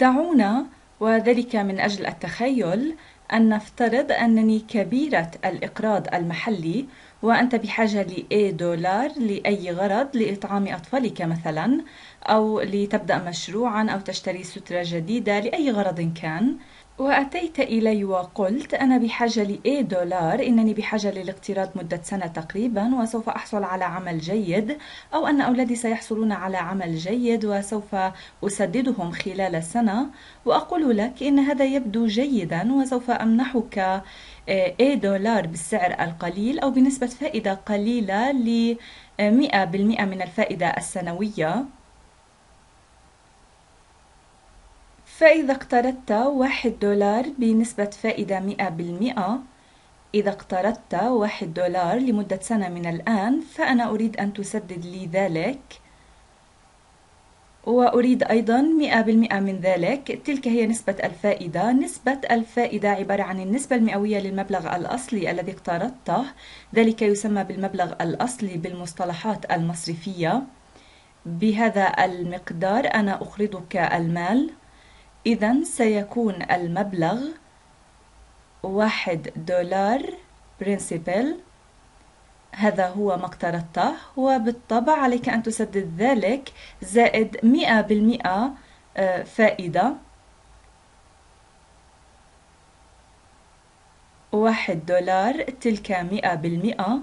دعونا وذلك من أجل التخيل أن نفترض أنني كبيرة الإقراض المحلي وأنت بحاجة ل A دولار لأي غرض لإطعام أطفالك مثلا أو لتبدأ مشروعا أو تشتري سترة جديدة لأي غرض كان. وأتيت إلي وقلت أنا بحاجة لإيه دولار؟ إنني بحاجة للاقتراض مدة سنة تقريبا وسوف أحصل على عمل جيد أو أن أولادي سيحصلون على عمل جيد وسوف أسددهم خلال سنة وأقول لك إن هذا يبدو جيدا وسوف أمنحك إيه دولار بالسعر القليل أو بنسبة فائدة قليلة لمئة بالمئة من الفائدة السنوية. فإذا اقترضت واحد دولار بنسبة فائدة مئة بالمئة إذا اقترضت واحد دولار لمدة سنة من الآن فأنا أريد أن تسدد لي ذلك. وأريد أيضا مئة بالمئة من ذلك. تلك هي نسبة الفائدة. نسبة الفائدة عبارة عن النسبة المئوية للمبلغ الأصلي الذي اقترضته. ذلك يسمى بالمبلغ الأصلي بالمصطلحات المصرفية. بهذا المقدار أنا أقرضك المال. إذا سيكون المبلغ واحد دولار برينسيبل هذا هو ما اقترضته وبالطبع عليك أن تسدد ذلك زائد مئة بالمئة آه، فائدة. واحد دولار تلك مئة بالمئة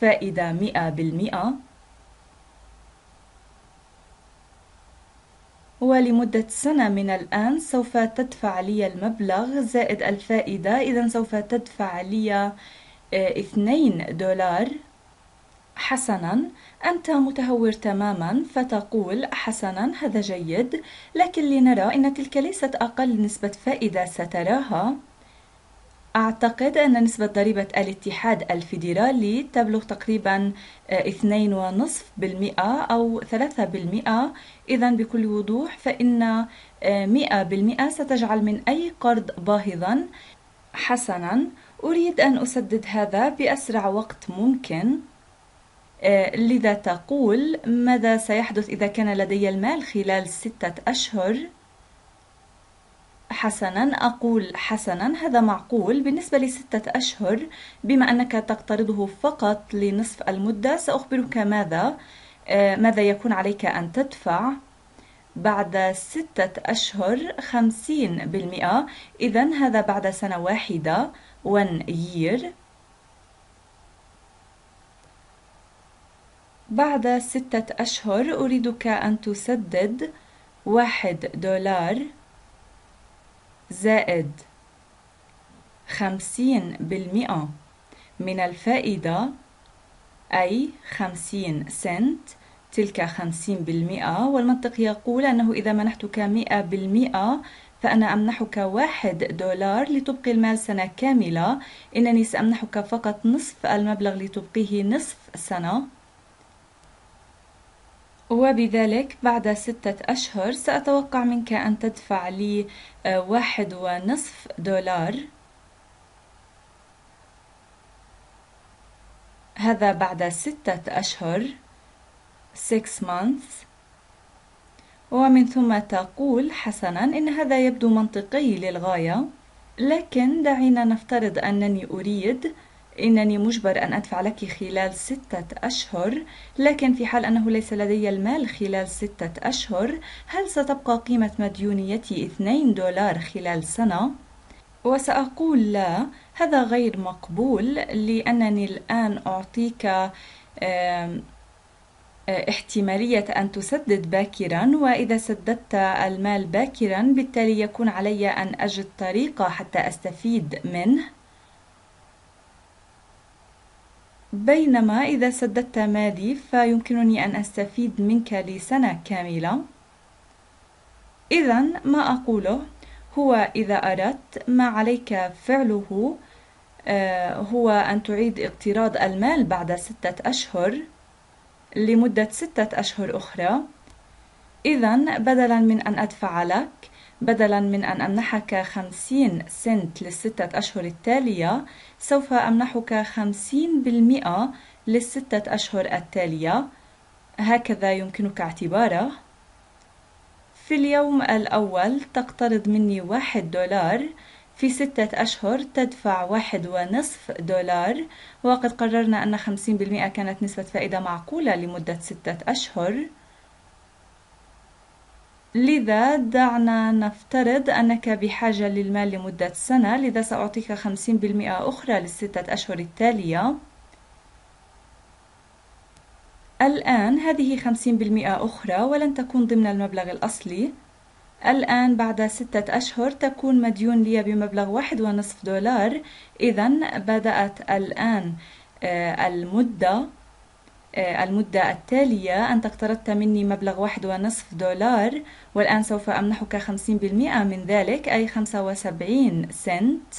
فائدة مئة بالمئة. ولمدة سنة من الآن سوف تدفع لي المبلغ زائد الفائدة. إذا سوف تدفع لي آه، اثنين دولار حسنا. أنت متهور تماما فتقول حسنا هذا جيد. لكن لنرى أن تلك ليست أقل نسبة فائدة ستراها. أعتقد أن نسبة ضريبة الاتحاد الفيدرالي تبلغ تقريبا 2.5% آه، أو 3% إذا بكل وضوح فإن 100% آه، ستجعل من أي قرض باهظا حسنا. أريد أن أسدد هذا بأسرع وقت ممكن. آه، لذا تقول ماذا سيحدث إذا كان لدي المال خلال ستة أشهر؟ حسنا أقول حسنا هذا معقول. بالنسبة لستة أشهر بما أنك تقترضه فقط لنصف المدة سأخبرك ماذا آه، ماذا يكون عليك أن تدفع. بعد ستة أشهر خمسين بالمئة. إذا هذا بعد سنة واحدة one year. بعد ستة أشهر أريدك أن تسدد واحد دولار زائد خمسين بالمئة من الفائدة أي خمسين سنت تلك خمسين بالمئة. والمنطق يقول أنه إذا منحتك مئة بالمئة فأنا أمنحك واحد دولار لتبقي المال سنة كاملة. إنني سأمنحك فقط نصف المبلغ لتبقيه نصف سنة. وبذلك بعد ستة أشهر سأتوقع منك أن تدفع لي آه، واحد ونصف دولار. هذا بعد ستة أشهر six months. ومن ثم تقول حسنا إن هذا يبدو منطقي للغاية. لكن دعينا نفترض أنني أريد إنني مجبر أن أدفع لك خلال ستة أشهر لكن في حال أنه ليس لدي المال خلال ستة أشهر هل ستبقى قيمة مديونيتي 2 دولار خلال سنة؟ وسأقول لا هذا غير مقبول لأنني الآن أعطيك احتمالية أن تسدد باكرا وإذا سددت المال باكرا بالتالي يكون علي أن أجد طريقة حتى أستفيد منه بينما إذا سددت مالي فيمكنني أن أستفيد منك لسنة كاملة. إذا ما أقوله هو إذا أردت ما عليك فعله آه، هو أن تعيد اقتراض المال بعد ستة أشهر لمدة ستة أشهر أخرى. إذا بدلا من أن أدفع لك بدلا من أن أمنحك خمسين سنت للستة أشهر التالية سوف أمنحك خمسين بالمئة للستة أشهر التالية. هكذا يمكنك اعتباره. في اليوم الأول تقترض مني واحد دولار في ستة أشهر تدفع واحد ونصف دولار وقد قررنا أن خمسين بالمئة كانت نسبة فائدة معقولة لمدة ستة أشهر. لذا دعنا نفترض أنك بحاجة للمال لمدة سنة لذا سأعطيك خمسين بالمئة أخرى للستة أشهر التالية. الآن هذه خمسين بالمئة أخرى ولن تكون ضمن المبلغ الأصلي. الآن بعد ستة أشهر تكون مديون لي بمبلغ واحد ونصف دولار. إذا بدأت الآن آه، المدة. المدة التالية أنت اقترضت مني مبلغ واحد ونصف دولار والآن سوف أمنحك خمسين بالمئة من ذلك أي خمسة وسبعين سنت.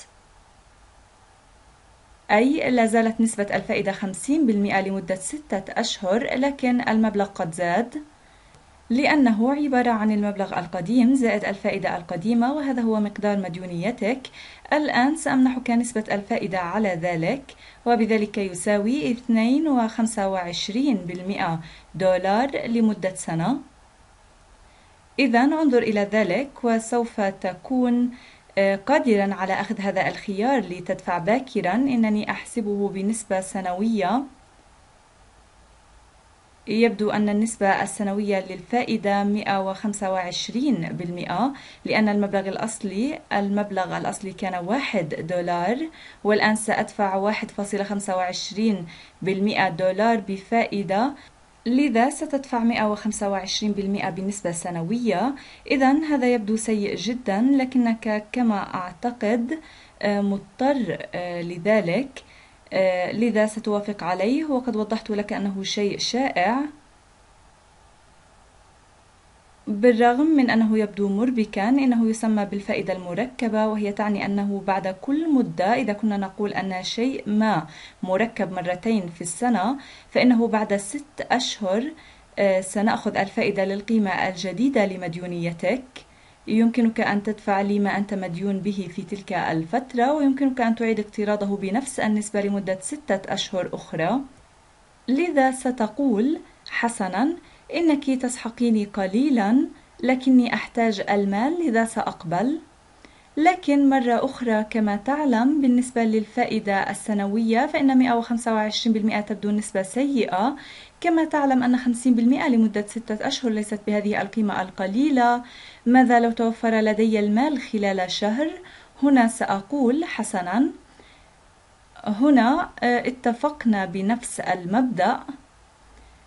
أي لا زالت نسبة الفائدة خمسين بالمئة لمدة ستة أشهر لكن المبلغ قد زاد لأنه عبارة عن المبلغ القديم زائد الفائدة القديمة وهذا هو مقدار مديونيتك. الآن سأمنحك نسبة الفائدة على ذلك وبذلك يساوي 2.25% دولار لمدة سنة. إذا انظر إلى ذلك وسوف تكون آه، قادرا على أخذ هذا الخيار لتدفع باكرا. إنني أحسبه بنسبة سنوية يبدو أن النسبة السنوية للفائدة 125% لأن المبلغ الأصلي المبلغ الأصلي كان واحد دولار والآن سأدفع 1.25% دولار بفائدة. لذا ستدفع 125% بالنسبة سنوية. إذا هذا يبدو سيء جدا لكنك كما أعتقد آه، مضطر آه، لذلك. لذا ستوافق عليه وقد وضحت لك أنه شيء شائع بالرغم من أنه يبدو مربكا إنه يسمى بالفائدة المركبة وهي تعني أنه بعد كل مدة إذا كنا نقول أن شيء ما مركب مرتين في السنة فإنه بعد ست أشهر آه، سنأخذ الفائدة للقيمة الجديدة لمديونيتك. يمكنك أن تدفع لي ما أنت مديون به في تلك الفترة ويمكنك أن تعيد اقتراضه بنفس النسبة لمدة ستة أشهر أخرى. لذا ستقول حسنا إنك تسحقيني قليلا لكني أحتاج المال لذا سأقبل. لكن مرة أخرى كما تعلم بالنسبة للفائدة السنوية فإن 125% تبدو نسبة سيئة. كما تعلم أن 50% لمدة ستة أشهر ليست بهذه القيمة القليلة. ماذا لو توفر لدي المال خلال شهر؟ هنا سأقول حسنا. هنا آه، اتفقنا بنفس المبدأ.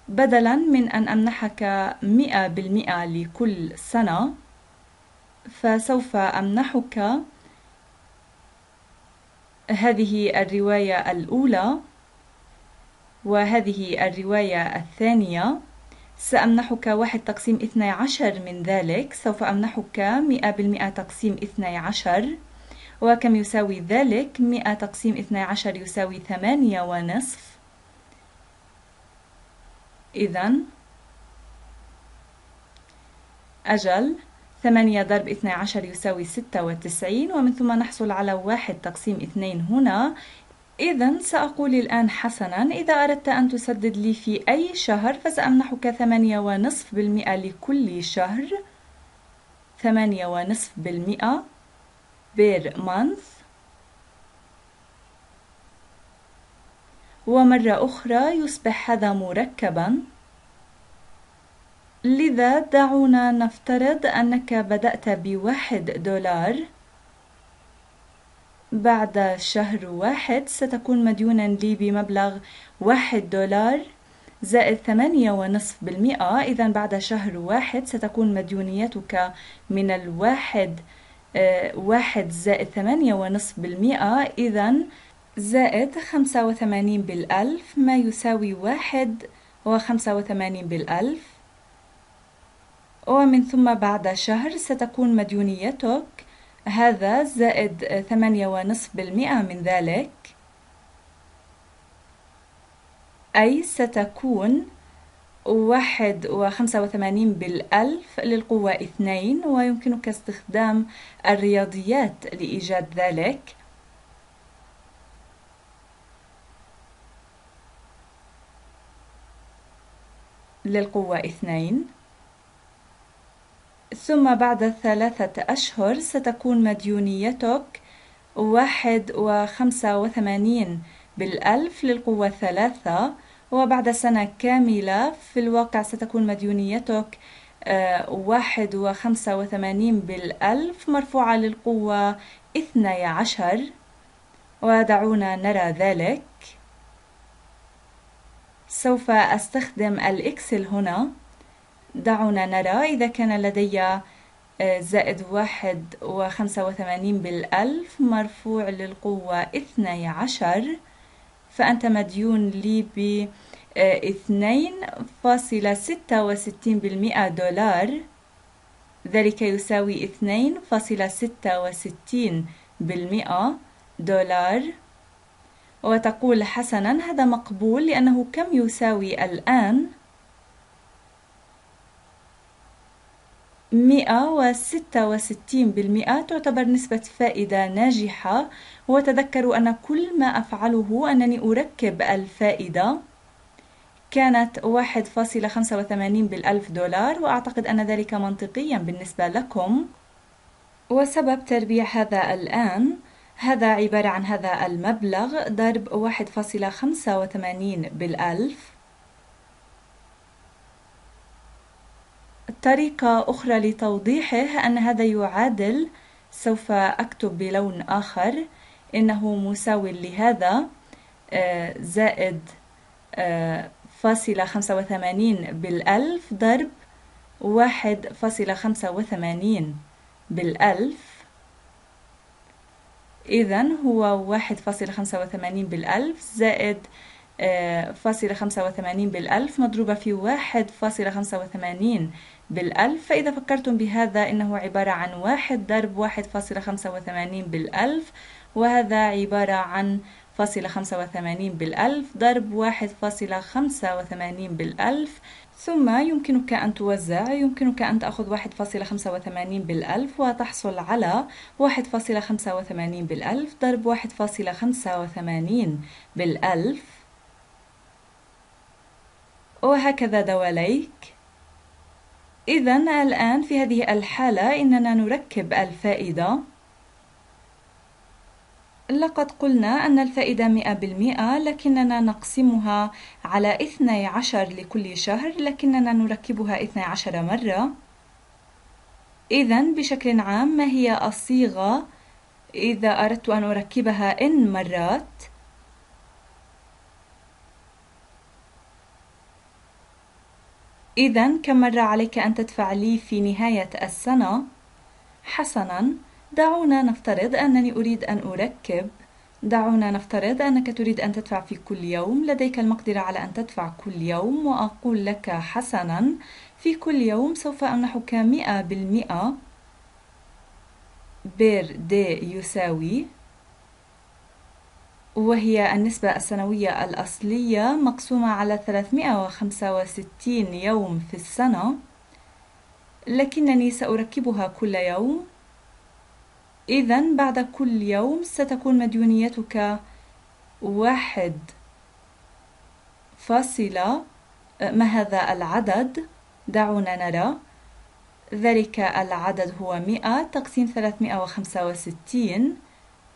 بدلا من أن أمنحك مئة بالمئة لكل سنة. فسوف أمنحك هذه الرواية الأولى وهذه الرواية الثانية. سأمنحك واحد تقسيم اثني عشر من ذلك. سوف أمنحك مئة بالمئة تقسيم اثني عشر. وكم يساوي ذلك؟ مئة تقسيم اثني عشر يساوي ثمانية ونصف. إذا أجل. ثمانية ضرب اثني عشر يساوي ستة وتسعين ومن ثم نحصل على واحد تقسيم اثنين هنا. إذا سأقول الآن حسنا. إذا أردت أن تسدد لي في أي شهر فسأمنحك ثمانية ونصف بالمئة لكل شهر. ثمانية ونصف بالمئة بير مانث ومرة أخرى يصبح هذا مركبا. لذا دعونا نفترض أنك بدأت بواحد دولار بعد شهر واحد. ستكون مديونا لي بمبلغ واحد دولار زائد ثمانية ونصف بالمئة. إذا بعد شهر واحد ستكون مديونيتك من الواحد آه واحد زائد ثمانية ونصف بالمئة. إذا زائد خمسة وثمانين بالألف ما يساوي واحد وخمسة وثمانين بالألف. ومن ثم بعد شهر ستكون مديونيتك. هذا زائد ثمانية ونصف بالمئة من ذلك. أي ستكون واحد وخمسة وثمانين بالألف للقوة اثنين ويمكنك استخدام الرياضيات لإيجاد ذلك. للقوة اثنين. ثم بعد ثلاثة أشهر ستكون مديونيتك واحد وخمسة وثمانين بالألف للقوة ثلاثة وبعد سنة كاملة في الواقع ستكون مديونيتك آه، واحد وخمسة وثمانين بالألف مرفوعة للقوة اثني عشر. ودعونا نرى ذلك. سوف أستخدم الإكسل هنا. دعونا نرى إذا كان لدي آه، زائد واحد وخمسة وثمانين بالألف مرفوع للقوة اثني عشر فأنت مديون لي ب آه، اثنين فاصلة ستة وستين بالمئة دولار ذلك يساوي اثنين فاصلة ستة وستين بالمئة دولار وتقول حسنا هذا مقبول لأنه كم يساوي الآن؟ مئة وستة وستين بالمئة تعتبر نسبة فائدة ناجحة. وتذكروا أن كل ما أفعله أنني أركب الفائدة كانت واحد فاصلة خمسة وثمانين بالألف دولار وأعتقد أن ذلك منطقيا بالنسبة لكم. وسبب تربيع هذا الآن هذا عبارة عن هذا المبلغ ضرب واحد فاصلة خمسة وثمانين بالألف. طريقة أخرى لتوضيحه أن هذا يعادل سوف أكتب بلون آخر. إنه مساو لهذا آه، زائد آه، فاصلة خمسة وثمانين بالألف ضرب واحد فاصلة خمسة وثمانين بالألف. إذا هو واحد فاصلة خمسة وثمانين بالألف زائد آه، فاصلة خمسة وثمانين بالألف مضروبة في واحد فاصلة خمسة وثمانين. بالألف فإذا فكرتم بهذا إنه عبارة عن واحد ضرب واحد فاصلة خمسة وثمانين بالألف وهذا عبارة عن فاصلة خمسة وثمانين بالألف ضرب واحد فاصلة خمسة وثمانين بالألف. ثم يمكنك أن توزع يمكنك أن تأخذ واحد فاصلة خمسة وثمانين بالألف وتحصل على واحد فاصلة خمسة وثمانين بالألف ضرب واحد فاصلة خمسة وثمانين بالألف. وهكذا دواليك. إذا الآن في هذه الحالة إننا نركب الفائدة. لقد قلنا أن الفائدة مئة بالمئة لكننا نقسمها على اثني عشر لكل شهر لكننا نركبها اثني عشر مرة. إذا بشكل عام ما هي الصيغة إذا أردت أن أركبها إن مرات؟ إذا كم مرة عليك أن تدفع لي في نهاية السنة؟ حسناً، دعونا نفترض أنني أريد أن أركب دعونا نفترض أنك تريد أن تدفع في كل يوم لديك المقدرة على أن تدفع كل يوم وأقول لك حسنا في كل يوم سوف أمنحك مئة بالمئة بير دي يساوي وهي النسبة السنوية الأصلية مقسومة على 365 يوم في السنة لكنني سأركبها كل يوم. إذا بعد كل يوم ستكون مديونيتك واحد فاصلة. ما هذا العدد؟ دعونا نرى. ذلك العدد هو مئة تقسيم ثلاثمائة وخمسة وستين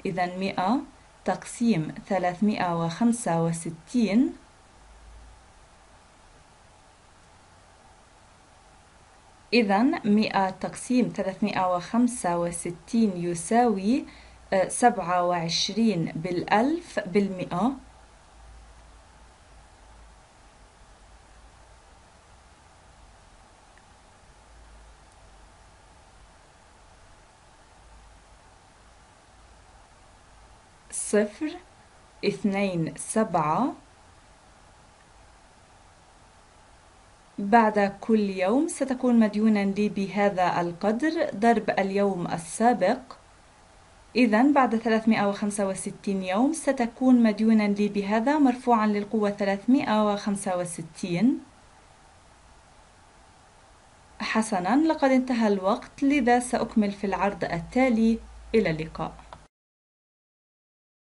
إذا مئة. تقسيم ثلاثمائة وخمسة وستين إذا مئة تقسيم ثلاثمائة وخمسة وستين يساوي آه، سبعة وعشرين بالألف بالمئة. صفر اثنين سبعة. بعد كل يوم ستكون مديونا لي بهذا القدر ضرب اليوم السابق. إذا بعد 365 يوم ستكون مديونا لي بهذا مرفوعا للقوة 365 حسنا لقد انتهى الوقت لذا سأكمل في العرض التالي. إلى اللقاء.